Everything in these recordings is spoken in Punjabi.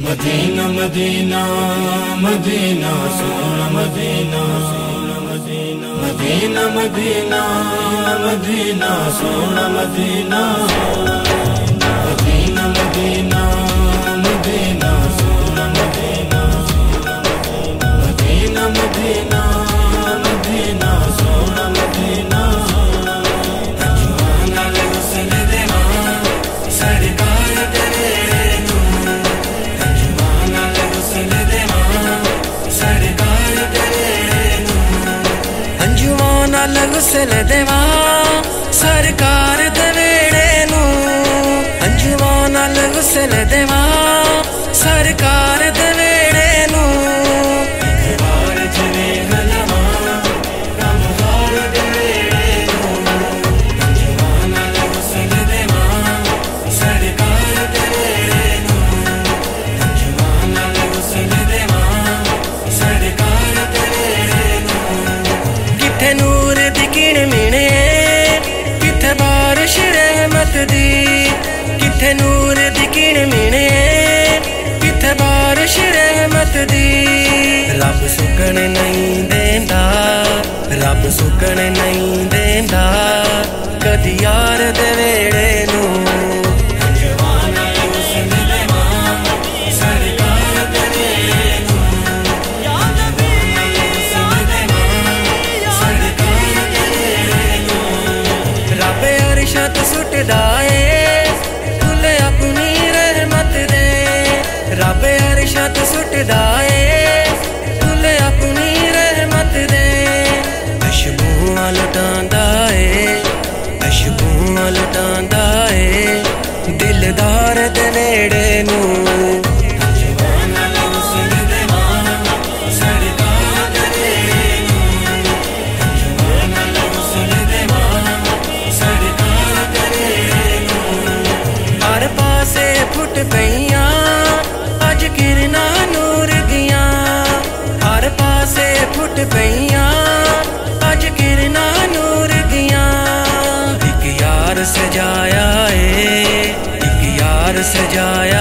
مدینہ مدینہ مدینہ मीना सोन مدینہ مدینہ مدینہ मीन मीना ਹੌਸਲ ਦੇਵਾਂ। ਸਰਕਾਰ ਦੇ ਵੇੜੇ ਨੂੰ ਅੰਜਵਾਂ ਨਾਲ ਹੌਸਲ ਦੇਵਾਂ। ਸਰਕਾਰ ਸੁਕਣ ਨਹੀਂ ਦੇਂਦਾ। ਕਦੀ ਯਾਰ ਦੇ ਵੇੜੇ ਨੂੰ। ਸੁੱਟਦਾ ਏ ਖੁੱਲ ਆਪਣੀ ਰਹਿਮਤ ਦੇ। ਰੱਬ ਅਰਸ਼ਤ ਸੁੱਟਦਾ ਏ ਲਟਾਂਦਾ ਏ, ਦਿਲਦਾਰ ਦੇ ਨੇੜੇ ਨੂੰ। ਫੁੱਟ ਪਈਆਂ, ਅੱਜ ਕਿਰਨਾਂ ਨੂਰ ਦੀਆਂ। ਹਰ ਪਾਸੇ ਫੁੱਟ ਪਈਆਂ ਸਜਾਇਆ ਏ। ਇੱਕ ਯਾਰ ਸਜਾਇਆ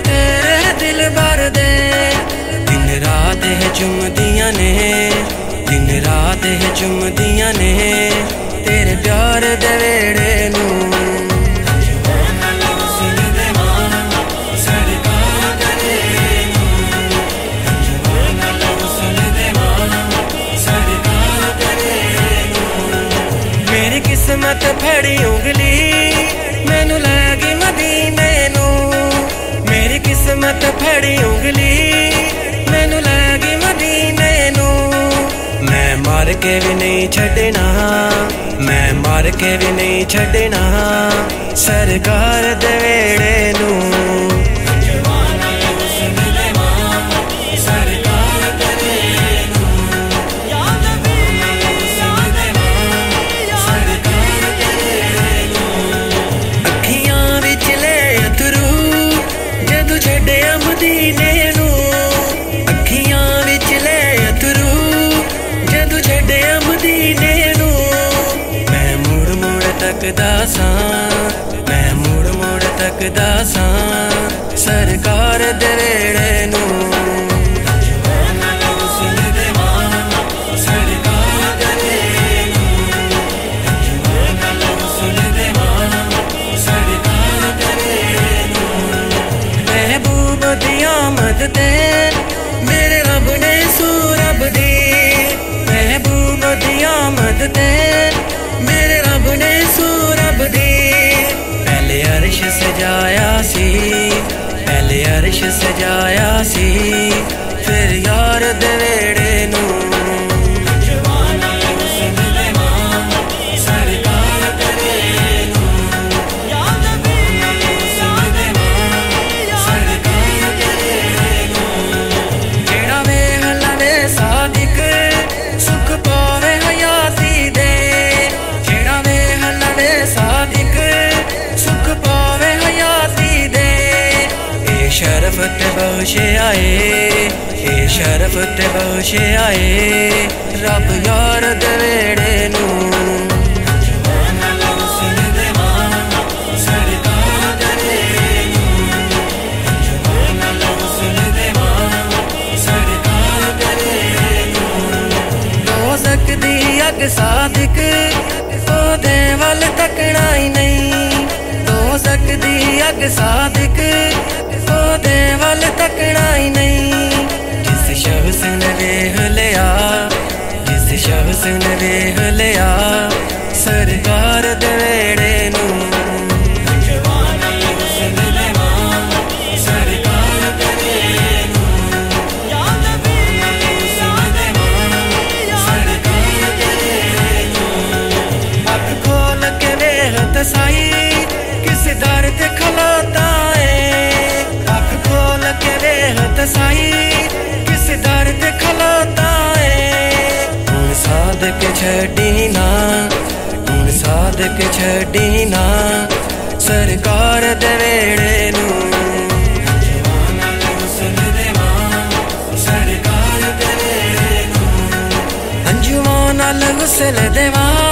ਤੇਰੇ ਦਿਲ ਭਰ ਦੇ ਦਿਨ ਰਾਤ ਇਹ ਚੁੰਮਦੀਆਂ ਨੇ। ਦਿਨ ਰਾਤ ਇਹ ਚੁੰਮਦੀਆਂ ਨੇ। ਤੇਰੇ ਪਿਆਰ ਦੇ ਵੇੜੇ ਨੂੰ ਕੇ ਵੀ ਨਹੀਂ ਛੱਡਣਾ। ਮੈਂ ਮਾਰ ਕੇ ਵੀ ਨਹੀਂ ਛੱਡਣਾ। ਸਰਕਾਰ ਦੇ ਵੇੜੇ ਨੂੰ ਤੱਕਦਾ ਸਾਂ ਮੈਂ ਮੁੜ ਮੁੜ ਤੱਕਦਾ ਸਾਂ। ਸਰਕਾਰ ਦੇ ਨੇੜੇ ਨੂੰ ਸਜਾਇਆ ਸੀ। ਫਿਰ ਯਾਰ ਦੇ ਲਵਸਨ ਦੇਵਾ ਸਰਕਾਰ ਕਰੇ ਨੂੰ ਜਵਾਨਾ ਲਵਸਨ ਦੇਵਾ ਸਰਕਾਰ ਕਰੇ ਰੋਜ਼ਕ ਦੀ ਅੱਗ ਸਾਦਿਕ, ਉਹਦੇ ਵੱਲ ਤੱਕਣਾ ਹੀ ਨਹੀਂ। ਰੋਜ਼ਕ ਸਕਦੀ ਅੱਗ ਸਾਦਿਕ ਉਹਦੇ ਵੱਲ ਤੱਕਣਾ ਹੀ ਨਹੀਂ। ਜਿਸ ਸ਼ਖਸ ਨੇ ਵੇਖ ਲਿਆ, ਜਿਸ ਸ਼ਖਸ ਨੇ ਵੇਖ ਲਿਆ, ਸਰਕਾਰ ਦੇ ਵੇੜੇ ਨੂੰ। ਜਵਾਨਾ ਲਵਸਨ ਦੇਵਾ ਸਰਕਾਰ ਛੱਡੀ ਨਾ ਹੁਣ ਸਾਦਕ ਛੱਡੀ ਨਾ ਸਰਕਾਰ ਦੇ ਵੇੜੇ ਨੂੰ। ਸਰਕਾਰ ਕਰੇ ਨੂੰ। ਅੰਜੂਆਂ ਨਾਲ ਗੁਸਲ ਦੇਵਾ।